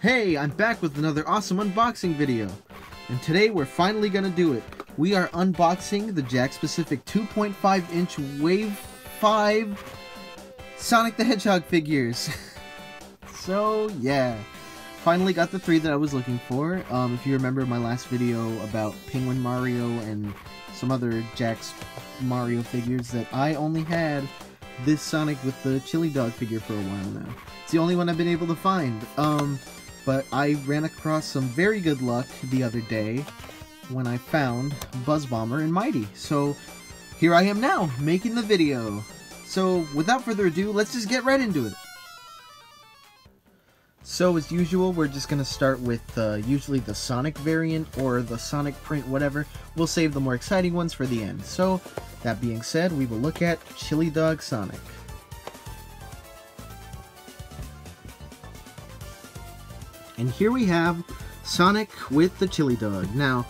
Hey, I'm back with another awesome unboxing video. And today we're finally gonna do it. We are unboxing the Jakks Pacific 2.5 inch Wave 5 Sonic the Hedgehog figures. so yeah, finally got the three that I was looking for. Um, if you remember my last video about Penguin Mario and some other Jakks Mario figures that I only had this Sonic with the Chili Dog figure for a while now. It's the only one I've been able to find. Um, but I ran across some very good luck the other day when I found Buzz Bomber and Mighty. So here I am now, making the video. So without further ado, let's just get right into it. So as usual, we're just going to start with uh, usually the Sonic variant or the Sonic print, whatever. We'll save the more exciting ones for the end. So that being said, we will look at Chili Dog Sonic. And here we have Sonic with the Chili Dog. Now,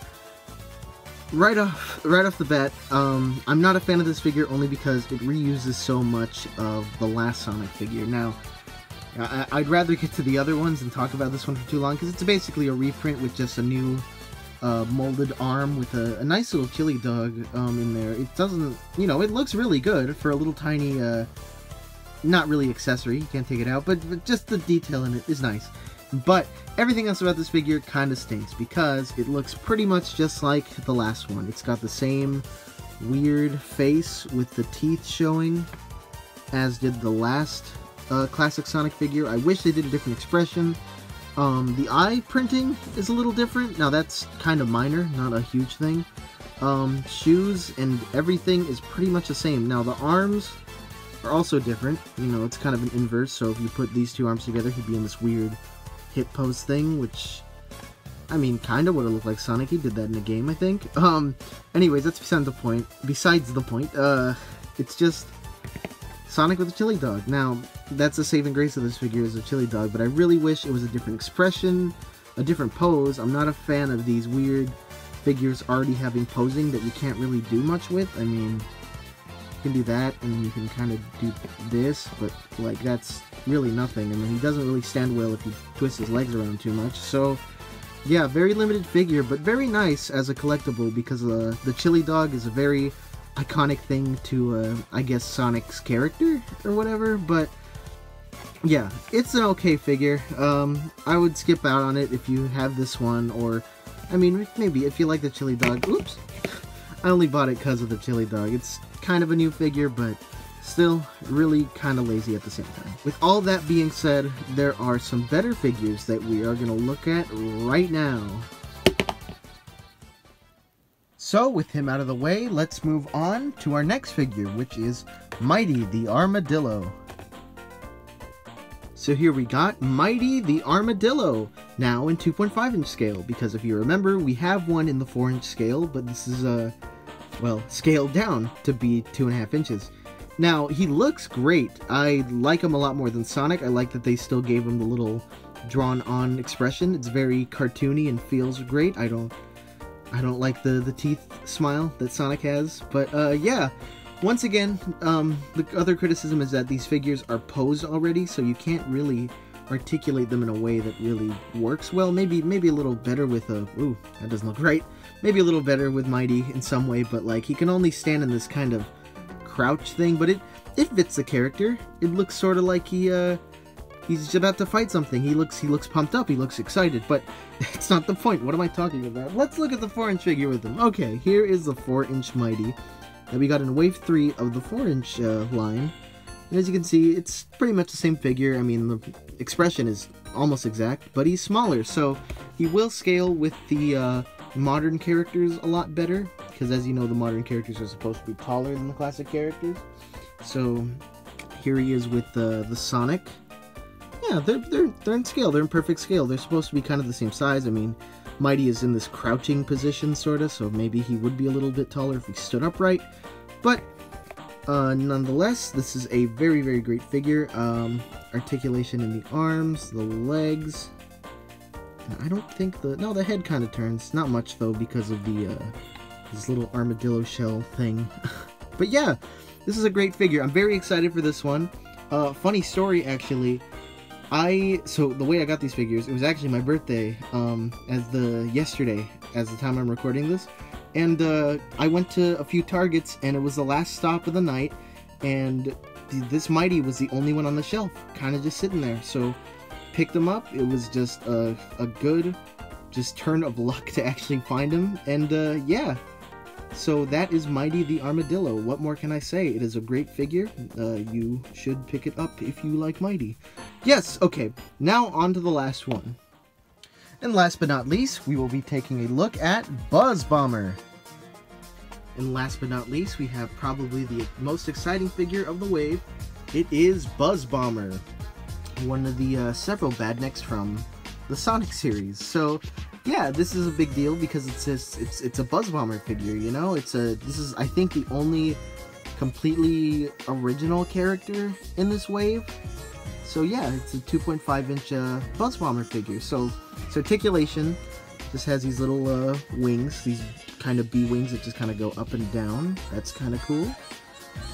right off right off the bat, um, I'm not a fan of this figure only because it reuses so much of the last Sonic figure. Now, I, would rather get to the other ones and talk about this one for too long because it's basically a reprint with just a new uh, molded arm with a, a, nice little chili dog um, in there. It doesn't, you know, it looks really good for a little tiny, uh, not really accessory. You can't take it out, but, but just the detail in it is nice. But everything else about this figure kind of stinks because it looks pretty much just like the last one. It's got the same weird face with the teeth showing as did the last uh, classic Sonic figure. I wish they did a different expression. Um, the eye printing is a little different. Now that's kind of minor, not a huge thing. Um, shoes and everything is pretty much the same. Now the arms are also different. You know, it's kind of an inverse, so if you put these two arms together, he'd be in this weird hip pose thing, which, I mean, kind of would have looked like Sonic. He did that in the game, I think. Um, anyways, that's besides the point. Besides the point, uh, it's just Sonic with a chili dog. Now, that's the saving grace of this figure is a chili dog, but I really wish it was a different expression, a different pose. I'm not a fan of these weird figures already having posing that you can't really do much with. I mean, can do that, and you can kind of do this, but, like, that's really nothing. Mean, he doesn't really stand well if you twist his legs around too much. So, yeah, very limited figure, but very nice as a collectible because uh, the chili dog is a very iconic thing to, uh, I guess, Sonic's character or whatever. But yeah, it's an okay figure. Um, I would skip out on it if you have this one, or I mean, maybe if you like the chili dog. Oops, I only bought it because of the chili dog. It's kind of a new figure, but Still, really kind of lazy at the same time. With all that being said, there are some better figures that we are going to look at right now. So, with him out of the way, let's move on to our next figure, which is Mighty the Armadillo. So here we got Mighty the Armadillo, now in 2.5 inch scale, because if you remember, we have one in the 4 inch scale, but this is, uh, well, scaled down to be 2.5 inches. Now, he looks great. I like him a lot more than Sonic. I like that they still gave him the little drawn-on expression. It's very cartoony and feels great. I don't I don't like the, the teeth smile that Sonic has. But, uh, yeah. Once again, um, the other criticism is that these figures are posed already, so you can't really articulate them in a way that really works well. Maybe maybe a little better with a... Ooh, that doesn't look right. Maybe a little better with Mighty in some way, but, like, he can only stand in this kind of crouch thing, but it it fits the character. It looks sort of like he uh he's about to fight something. He looks he looks pumped up. He looks excited, but it's not the point. What am I talking about? Let's look at the 4-inch figure with him. Okay, here is the 4-inch Mighty that we got in Wave 3 of the 4-inch uh, line. And as you can see, it's pretty much the same figure. I mean, the expression is almost exact, but he's smaller, so he will scale with the uh, modern characters a lot better because as you know the modern characters are supposed to be taller than the classic characters. So here he is with the the Sonic. Yeah they're, they're, they're in scale they're in perfect scale. They're supposed to be kind of the same size. I mean Mighty is in this crouching position sort of so maybe he would be a little bit taller if he stood upright. But uh, nonetheless this is a very very great figure. Um, articulation in the arms the legs I don't think the no the head kind of turns not much though because of the uh, this little armadillo shell thing. but yeah, this is a great figure. I'm very excited for this one. Uh, funny story, actually. I so the way I got these figures, it was actually my birthday, um, as the yesterday, as the time I'm recording this, and uh, I went to a few Targets, and it was the last stop of the night, and this Mighty was the only one on the shelf, kind of just sitting there. So picked him up. It was just a, a good, just turn of luck to actually find him, and uh, yeah. So that is Mighty the Armadillo. What more can I say? It is a great figure. Uh, you should pick it up if you like Mighty. Yes, okay. Now on to the last one. And last but not least, we will be taking a look at Buzz Bomber. And last but not least, we have probably the most exciting figure of the wave. It is Buzz Bomber, one of the uh, several badniks from the Sonic series. So yeah, this is a big deal because it's just, it's it's a Buzz Bomber figure. You know, it's a this is I think the only completely original character in this wave. So yeah, it's a 2.5 inch uh, Buzz Bomber figure. So articulation just has these little uh, wings, these kind of bee wings that just kind of go up and down. That's kind of cool.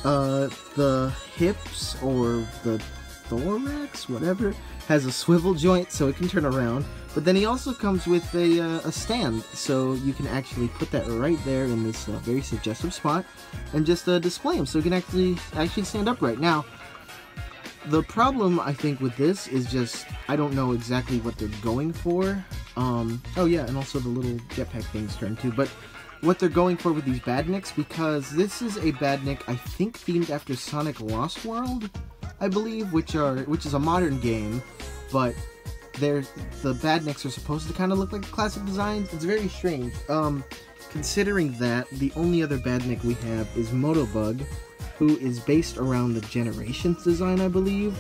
Uh, the hips or the thorax, whatever, has a swivel joint so it can turn around. But then he also comes with a, uh, a stand, so you can actually put that right there in this uh, very suggestive spot and just uh, display him so he can actually actually stand upright. Now, the problem I think with this is just I don't know exactly what they're going for. Um, oh yeah, and also the little jetpack things turn too. But what they're going for with these badniks because this is a badnik I think themed after Sonic Lost World, I believe, which are which is a modern game, but they're the badniks are supposed to kind of look like classic designs. It's very strange. Um, considering that the only other badnik we have is Motobug, who is based around the Generations design, I believe.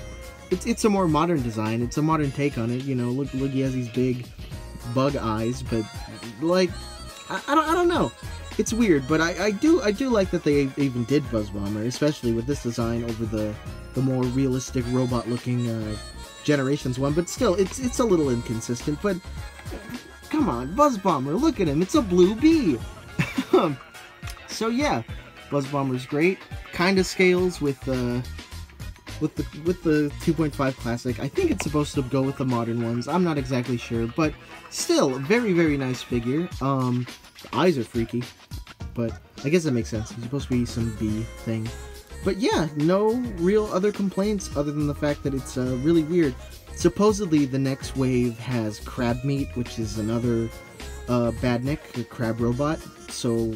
It's it's a more modern design. It's a modern take on it. You know, look look he has these big bug eyes, but like I, I don't I don't know. It's weird, but I, I do I do like that they even did Buzz Bomber, especially with this design over the the more realistic robot looking uh, Generations one. But still, it's it's a little inconsistent. But come on, Buzz Bomber, look at him! It's a blue bee. so yeah, Buzz Bomber's great. Kind of scales with the. Uh, with the with the 2.5 classic. I think it's supposed to go with the modern ones. I'm not exactly sure, but still, very very nice figure. Um, the eyes are freaky, but I guess that makes sense. It's supposed to be some bee thing. But yeah, no real other complaints other than the fact that it's uh, really weird. Supposedly, the next wave has Crabmeat, which is another uh, badnik, a crab robot. So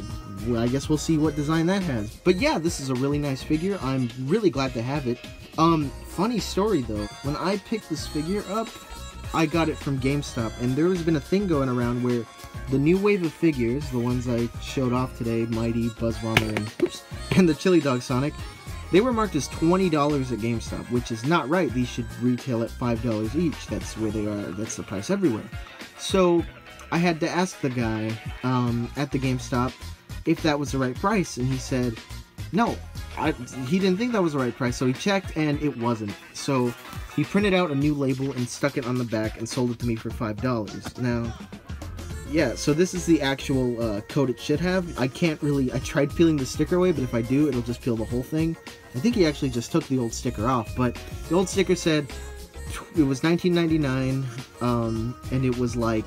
well, I guess we'll see what design that has. But yeah, this is a really nice figure. I'm really glad to have it. Um, funny story though, when I picked this figure up, I got it from GameStop, and there has been a thing going around where the new wave of figures, the ones I showed off today, Mighty, Buzz Bomber, and, oops, and the Chili Dog Sonic, they were marked as $20 at GameStop, which is not right. These should retail at $5 each. That's where they are. That's the price everywhere. So I had to ask the guy um, at the GameStop if that was the right price, and he said, no, I, he didn't think that was the right price, so he checked and it wasn't. So he printed out a new label and stuck it on the back and sold it to me for $5. Now, yeah, so this is the actual uh, code it should have. I can't really, I tried peeling the sticker away, but if I do, it'll just peel the whole thing. I think he actually just took the old sticker off, but the old sticker said it was 1999, um, and it was like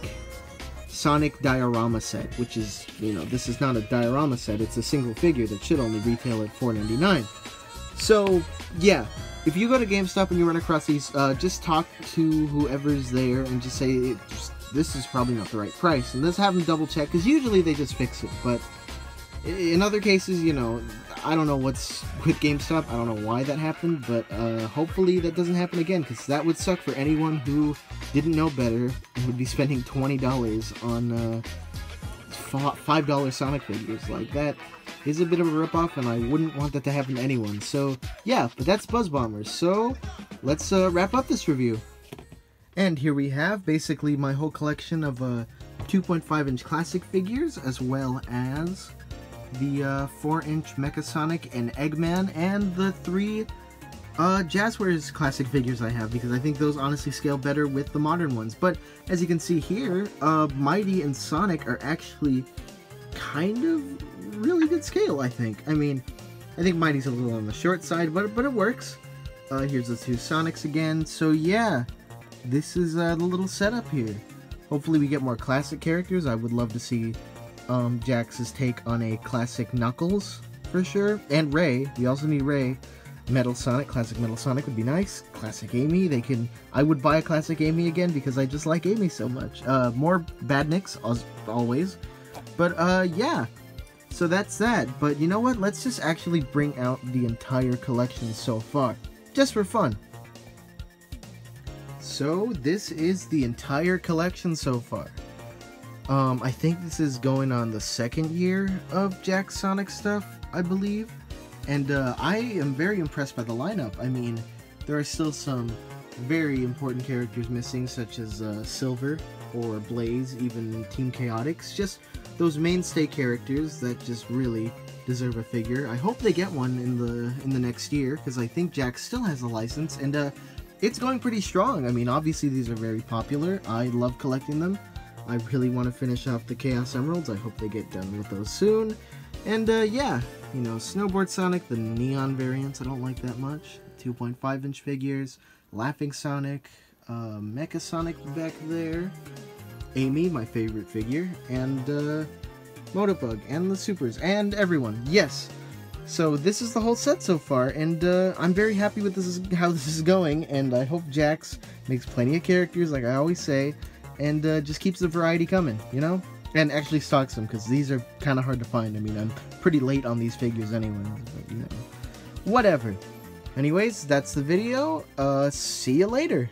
Sonic diorama set, which is, you know, this is not a diorama set, it's a single figure that should only retail at $4.99. So, yeah, if you go to GameStop and you run across these, uh, just talk to whoever's there and just say, just, this is probably not the right price. And let's have them double check, because usually they just fix it, but in other cases, you know, I don't know what's with GameStop. I don't know why that happened, but uh, hopefully that doesn't happen again because that would suck for anyone who didn't know better and would be spending twenty dollars on uh, five dollar Sonic figures. Like that is a bit of a ripoff, and I wouldn't want that to happen to anyone. So yeah, but that's Buzz Bombers. So let's uh, wrap up this review. And here we have basically my whole collection of uh, 2.5 inch classic figures as well as the uh, 4-inch Mecha Sonic and Eggman, and the three uh, Jazzwares classic figures I have, because I think those honestly scale better with the modern ones. But as you can see here, uh, Mighty and Sonic are actually kind of really good scale, I think. I mean, I think Mighty's a little on the short side, but, but it works. Uh, here's the two Sonics again. So yeah, this is uh, the little setup here. Hopefully we get more classic characters. I would love to see um, Jax's take on a classic Knuckles, for sure. And Ray. We also need Ray. Metal Sonic, classic Metal Sonic would be nice. Classic Amy, they can. I would buy a classic Amy again because I just like Amy so much. Uh, more Badniks, as always. But uh, yeah. So that's that. But you know what? Let's just actually bring out the entire collection so far, just for fun. So this is the entire collection so far. Um, I think this is going on the second year of Jakks Sonic stuff, I believe. And uh, I am very impressed by the lineup. I mean, there are still some very important characters missing, such as uh, Silver or Blaze, even Team Chaotix. Just those mainstay characters that just really deserve a figure. I hope they get one in the in the next year because I think Jakks still has a license and uh, it's going pretty strong. I mean, obviously these are very popular. I love collecting them. I really want to finish off the Chaos Emeralds. I hope they get done with those soon. And uh, yeah, you know, Snowboard Sonic, the neon variants, I don't like that much. 2.5 inch figures, Laughing Sonic, uh, Mecha Sonic back there, Amy, my favorite figure, and uh, Motobug, and the Supers, and everyone. Yes! So this is the whole set so far, and uh, I'm very happy with this how this is going, and I hope Jakks makes plenty of characters, like I always say, and uh, just keeps the variety coming, you know? And actually stocks them, because these are kind of hard to find. I mean, I'm pretty late on these figures anyway, but, you know. Whatever. Anyways, that's the video. Uh, see you later.